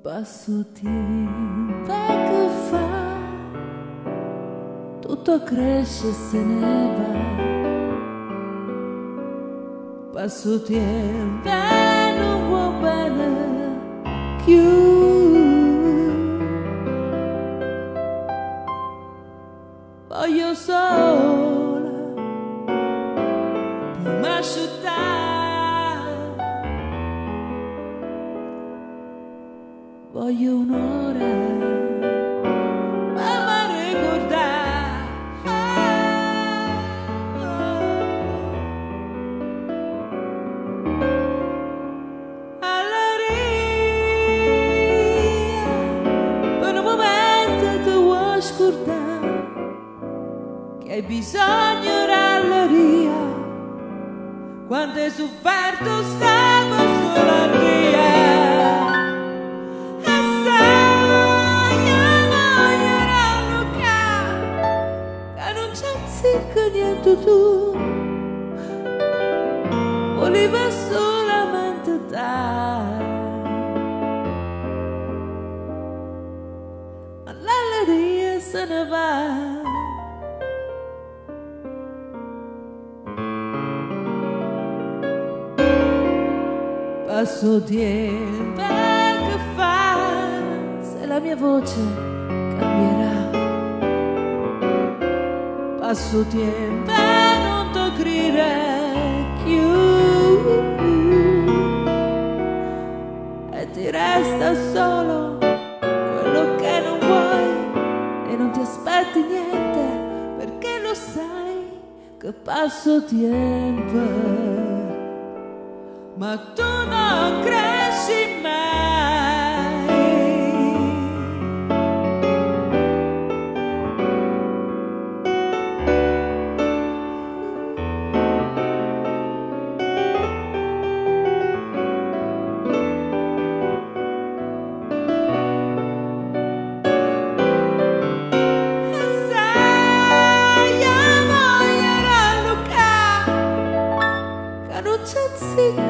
Passo tempo che fa, tutto cresce e se ne va. Passo tempo e non può bene più. Voglio sola, mi asciuttare. Voglio un'ora, ma mi ricordare. Per un momento ti vuoi che bisogno ralleria quando hai sofferto stavo zicca niente tu. Voleva solamente te. Ma l'alleria se ne va. Passo tempo che fa se la mia voce cambierà passo tempo e non ti credere più e ti resta solo quello che non vuoi e non ti aspetti niente perché lo sai che passo tempo ma tu non cresci mai. see